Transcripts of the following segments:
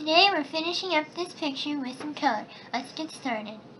Today we're finishing up this picture with some color. Let's get started.「「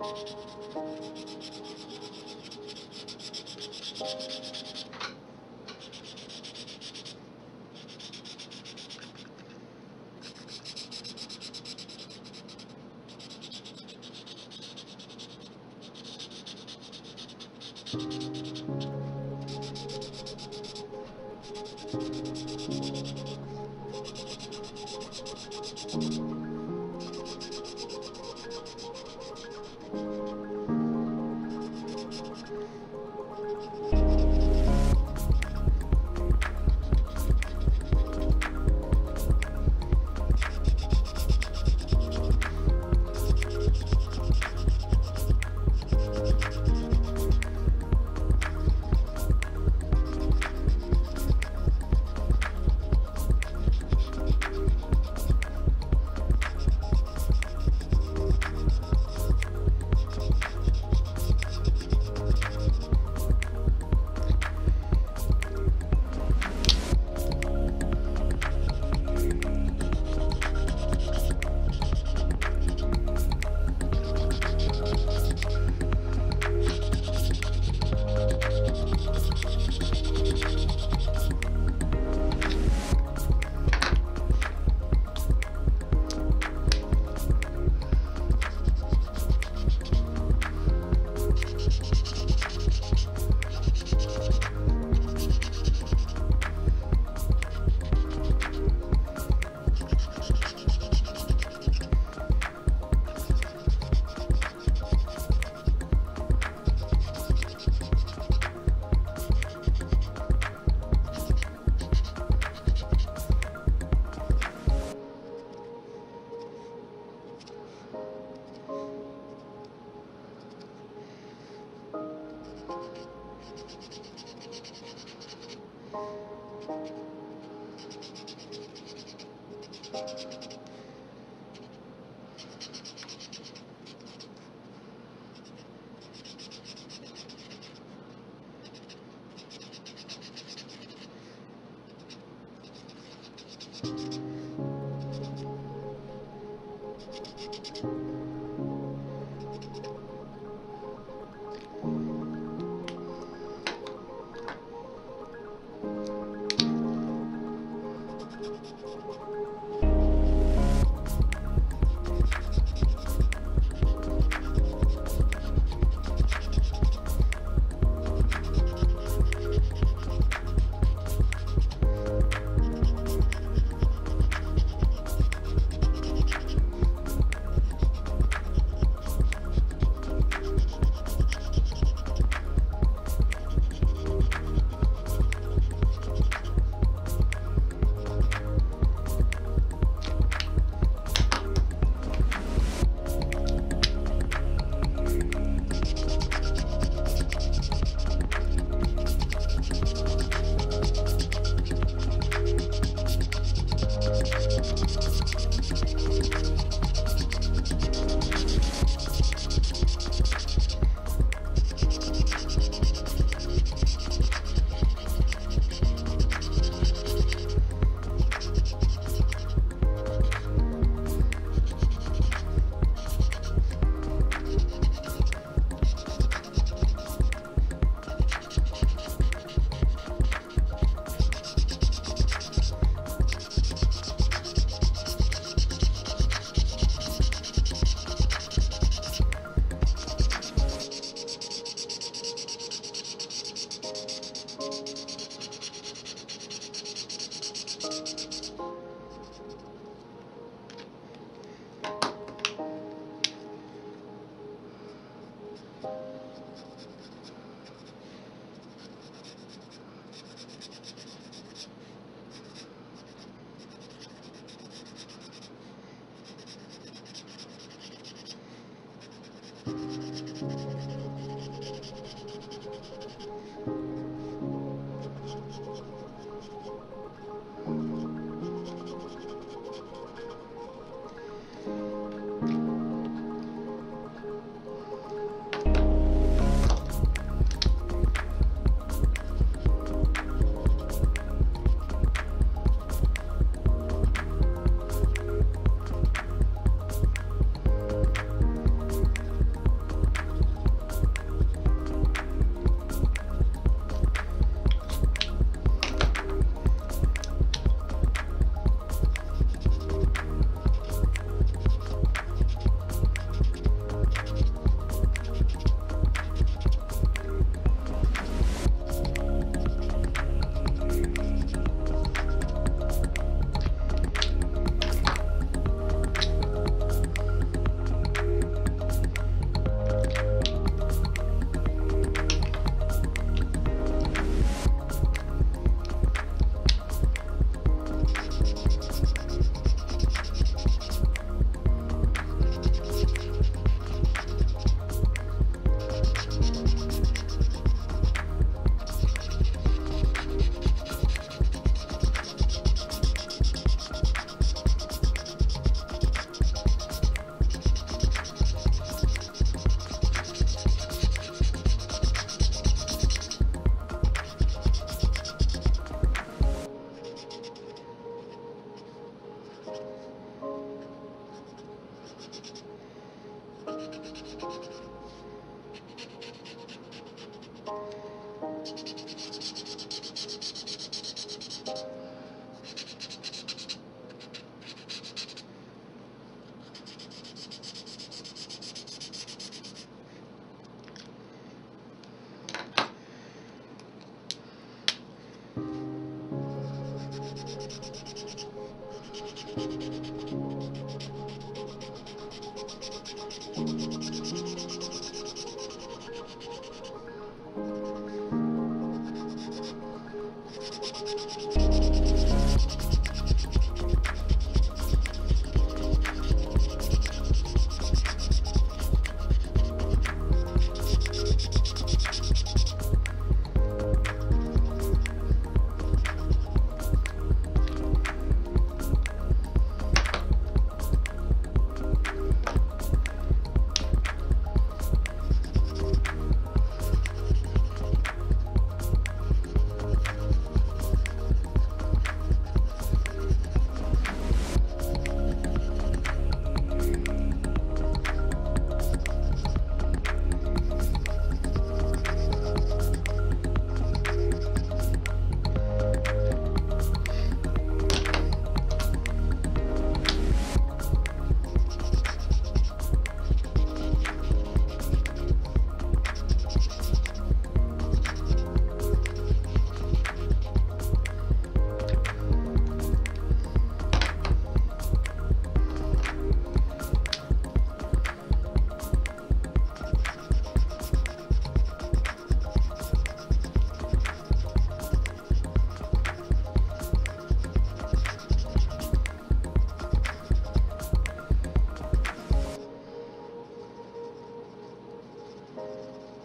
Thank you.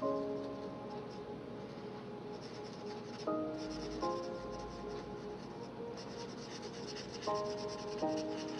Thank you.